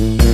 Bye.